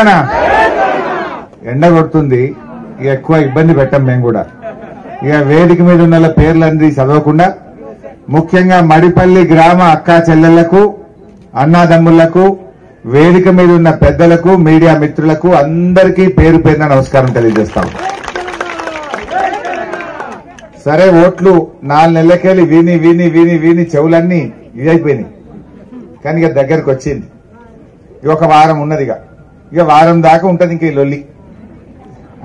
తెలంగాణ. ఎండ కొడుతుంది. ఇక ఎక్కువ ఇబ్బంది పెట్టం మేము కూడా. ఇక వేదిక మీద ఉన్న పేర్లన్నీ చదవకుండా ముఖ్యంగా మడిపల్లి గ్రామ అక్కా చెల్లెళ్ళకు అన్నాదమ్ములకు వేదిక మీద ఉన్న పెద్దలకు మీడియా మిత్రులకు అందరికీ పేరు పేరున నమస్కారం తెలియజేస్తాం సరే ఓట్లు నాలుగు నెలలకెళ్ళి విని విని విని విని చెవులన్నీ ఇదైపోయినాయి. కానీ ఇక దగ్గరకు వచ్చింది. ఒక వారం ఉన్నది ఇక వారం దాకా ఉంటుంది ఇంక ఈ లొల్లి.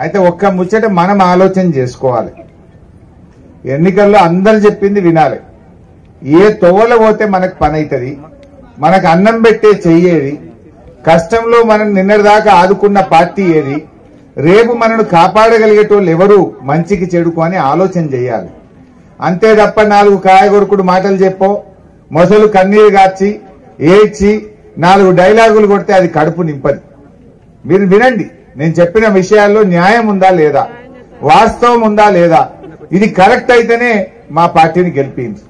అయితే ఒక్క ముచ్చట మనం ఆలోచన చేసుకోవాలి. ఎన్నికల్లో అందరు చెప్పింది వినాలి. ఏ తోవల పోతే మనకు పని అవుతుంది మనకు అన్నం పెట్టే చెయ్యేది కష్టంలో మనం నిన్నటిదాకా ఆదుకున్న పార్టీ ఏది రేపు మనను కాపాడగలిగేటోళ్ళు ఎవరు మంచికి చెడుకు అని ఆలోచన చేయాలి. అంతే తప్ప నాలుగు కాయగొరుకుడు మాటలు చెప్పో మొసలు కన్నీరు గార్చి ఏడ్చి నాలుగు డైలాగులు కొడితే అది కడుపు నింపదు. మీరు వినండి. నేను చెప్పిన విషయాల్లో న్యాయం ఉందా లేదా? వాస్తవం ఉందా లేదా? ఇది కరెక్ట్ అయితేనే మా పార్టీని గెలిపింది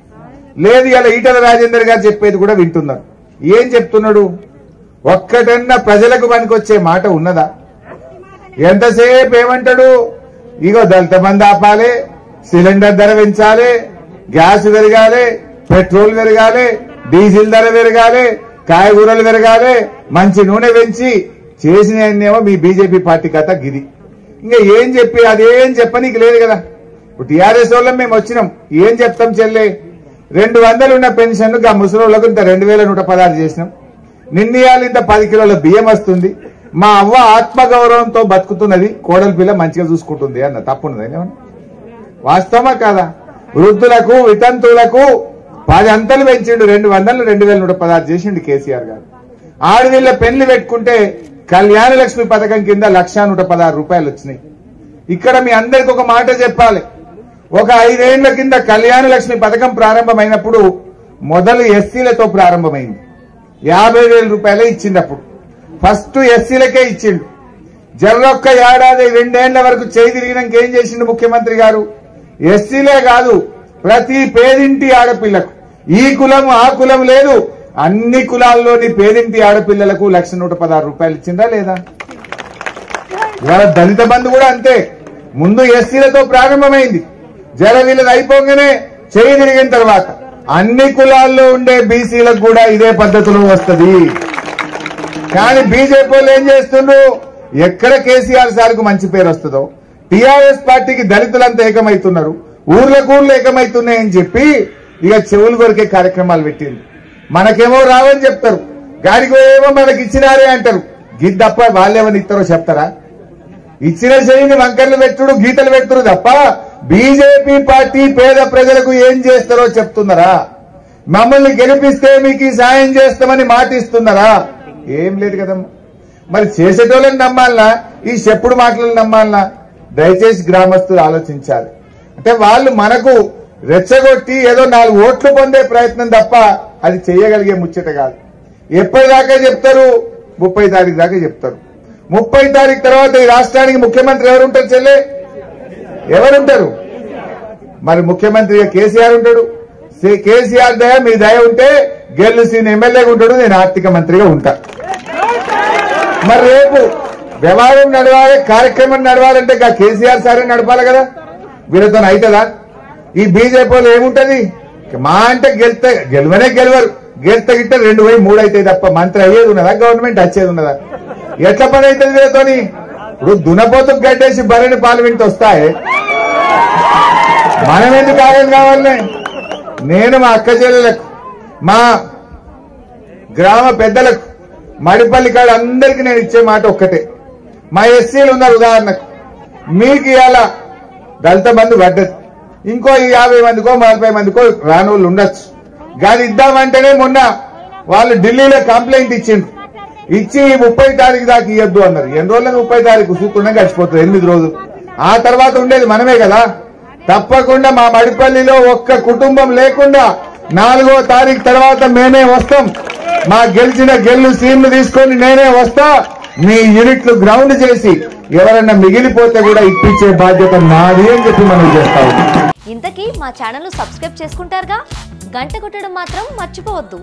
లేదు ఇలా ఈటల రాజేందర్ గారు చెప్పేది కూడా వింటున్నారు ఏం చెప్తున్నాడు? ఒక్కటన్నా ప్రజలకు పనికొచ్చే మాట ఉన్నదా? ఎంతసేపు ఏమంటాడు? ఇగో దళిత మంది ఆపాలి సిలిండర్ ధర పెంచాలి గ్యాస్ పెరగాలి పెట్రోల్ పెరగాలి డీజిల్ ధర పెరగాలి కాయగూరలు పెరగాలి మంచి నూనె పెంచి చేసినేమో మీ బీజేపీ పార్టీ కథ గిది. ఇంకా ఏం చెప్పి అదేం చెప్పనీకి లేదు కదా. ఇప్పుడు టీఆర్ఎస్ వాళ్ళం మేము వచ్చినాం. ఏం చెప్తాం చెల్లె? రెండు వందలు ఉన్న పెన్షన్ ఆ ముసలోళ్ళకు ఇంత రెండు వేల నూట పదహారు చేసినాం. నిన్నయాలు ఇంత పది కిలోల బియ్యం వస్తుంది. మా అవ్వ ఆత్మగౌరవంతో బతుకుతున్నది. కోడల పిల్ల మంచిగా చూసుకుంటుంది అన్న. తప్పున్నది వాస్తవమా కాదా? వృద్ధులకు వితంతువులకు పది అంతలు పెంచిండు. రెండు వందలు రెండు వేల నూట పదహారు చేసిండు కేసీఆర్ గారు. ఆడవిళ్ళ పెళ్ళి పెట్టుకుంటే కళ్యాణ లక్ష్మి పథకం కింద లక్ష నూట పదహారు రూపాయలు వచ్చినాయి. ఇక్కడ మీ అందరికి ఒక మాట చెప్పాలి. ఒక ఐదేళ్ళ కింద కళ్యాణ లక్ష్మి పథకం ప్రారంభమైనప్పుడు మొదలు ఎస్సీలతో ప్రారంభమైంది. యాభై వేల రూపాయలే ఇచ్చిండప్పుడు. ఫస్ట్ ఎస్సీలకే ఇచ్చిండు. జర్రొక్క ఏడాది రెండేళ్ళ వరకు చేయి తిరిగినాక ఏం చేసిండు ముఖ్యమంత్రి గారు? ఎస్సీలే కాదు ప్రతి పేదింటి ఆడపిల్లకు. ఈ కులం ఆ కులం లేదు. అన్ని కులాల్లోని పేదింటి ఆడపిల్లలకు లక్ష నూట పదహారు రూపాయలు ఇచ్చిందా లేదా? ఇవాళ దళిత బంధు కూడా అంతే. ముందు ఎస్సీలతో ప్రారంభమైంది. జర వీళ్ళది అయిపోగానే చేయి తిరిగిన తర్వాత. అన్ని కులాల్లో ఉండే బీసీలకు కూడా ఇదే పద్ధతిలో వస్తది. కానీ బీజేపీ వాళ్ళు ఏం చేస్తుండ్రు? ఎక్కడ కేసీఆర్ సార్కు మంచి పేరు వస్తుందో టీఆర్ఎస్ పార్టీకి దళితులంతా ఏకమైతున్నారు ఊర్లకు ఊర్లు ఏకమైతున్నాయని చెప్పి ఇక చెవులు కొరికే కార్యక్రమాలు పెట్టింది మనకేమో రావని చెప్తారు. గాడికి ఏమో మనకి ఇచ్చినారే అంటారు. గిద్దప్ప వాళ్ళేమని ఇస్తారో చెప్తారా? ఇచ్చిన చేయిని వంకర్లు పెట్టుడు గీతలు పెట్టుడు తప్ప బీజేపీ పార్టీ పేద ప్రజలకు ఏం చేస్తారో చెప్తున్నారా? మమ్మల్ని గెలిపిస్తే మీకు సాయం చేస్తామని మాటిస్తున్నారా? ఏం లేదు కదమ్మా. మరి చేసేటోళ్ళని నమ్మాలనా? ఈ చెప్పుడు మాటలను నమ్మాలనా? దయచేసి గ్రామస్తులు ఆలోచించాలి. అంటే వాళ్ళు మనకు రెచ్చగొట్టి ఏదో నాలుగు ఓట్లు పొందే ప్రయత్నం తప్ప అది చేయగలిగే ముచ్చట కాదు. ఎప్పటిదాకా చెప్తారు? ముప్పై తారీఖు దాకా చెప్తారు. ముప్పై తారీఖు తర్వాత ఈ రాష్ట్రానికి ముఖ్యమంత్రి ఎవరు ఉంటారు చెల్లె? ఎవరుంటారు? మరి ముఖ్యమంత్రిగా కేసీఆర్ ఉంటాడు. కేసీఆర్ దయ మీ దయ ఉంటే గెలిచిన ఎమ్మెల్యేగా ఉంటాడు నేను ఆర్థిక మంత్రిగా ఉంటా. మరి రేపు వ్యవహారం నడవాలి కార్యక్రమం నడవాలంటే కేసీఆర్ సారే నడపాలి కదా? వీళ్ళతో అవుతుందా? ఈ బీజేపీలో ఏముంటది? మా అంటే గెలితే గెలవనే గెలవరు. గెలితే గిట్ట రెండు పోయి మూడు అవుతాయి తప్ప మంత్రి అయ్యేది ఉన్నదా? గవర్నమెంట్ వచ్చేది ఉన్నదా? ఎట్లా పని అవుతుంది వీళ్ళతోని? ఇప్పుడు దునపోతు గడ్డేసి బరిని వింటూ వస్తాయి. మనం ఎందుకు ఆగం కావాలి? నేను మా అక్క చెల్లెలకు మా గ్రామ పెద్దలకు మడిపల్లి కాడ అందరికి నేను ఇచ్చే మాట ఒక్కటే. మా ఎస్సీలు ఉన్నారు ఉదాహరణకు. మీకు ఇవాళ దళిత బంధు పడ్డది. ఇంకో ఈ యాభై మందికో నలభై మందికో రానోళ్ళు ఉండొచ్చు. కానీ ఇద్దామంటేనే మొన్న వాళ్ళు ఢిల్లీలో కంప్లైంట్ ఇచ్చిండ్రు. ఇచ్చి ముప్పై తారీఖు దాకా ఇవ్వద్దు అన్నారు. ఎన్ని రోజులకు ముప్పై తారీఖు? చూకుండా గడిచిపోతుంది. ఎనిమిది రోజులు. ఆ తర్వాత ఉండేది మనమే కదా. తప్పకుండా మా మడిపల్లిలో ఒక్క కుటుంబం లేకుండా నాలుగో తారీఖు తర్వాత మేమే వస్తాం. మా గెలిచిన గెల్లు సీన్లు తీసుకొని నేనే వస్తా. మీ యూనిట్లు గ్రౌండ్ చేసి ఎవరన్నా మిగిలిపోతే కూడా ఇప్పించే బాధ్యత నాది అని చెప్పి మనం చేస్తా ఇంతకీ మా ఛానల్ను సబ్స్క్రైబ్ చేసుకుంటారుగా? గంట కొట్టడం మాత్రం మర్చిపోవద్దు.